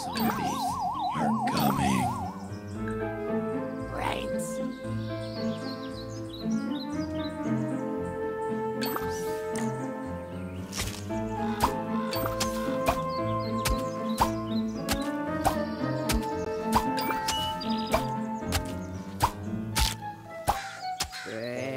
zombies are coming. Right. Great.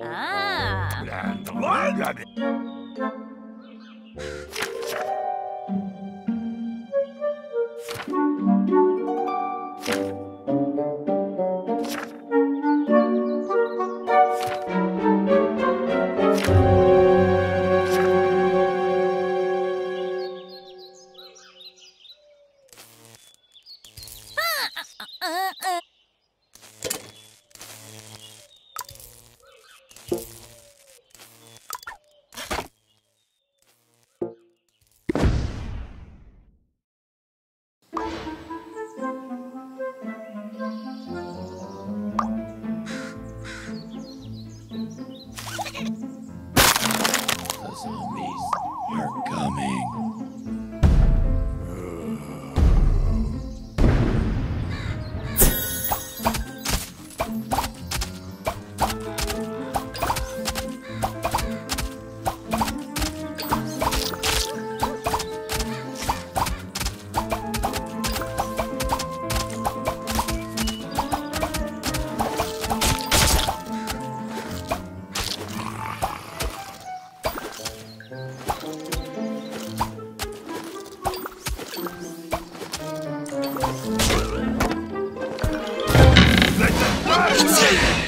Ah. Uh, uh. uh, uh. Let's go.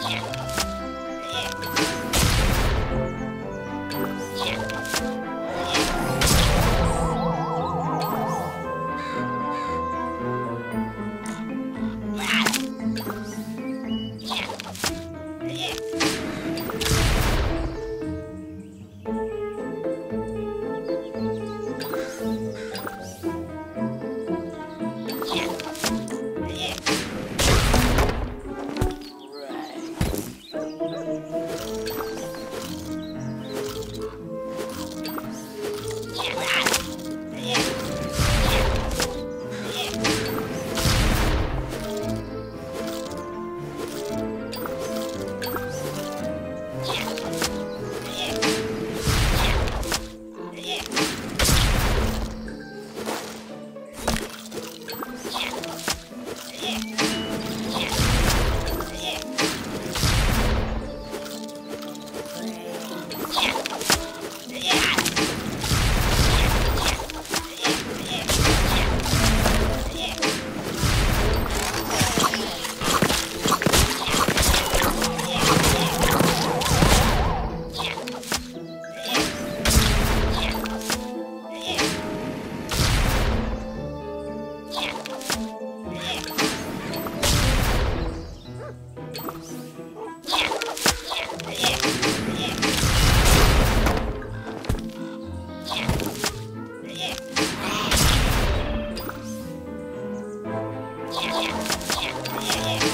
Yeah. yeah.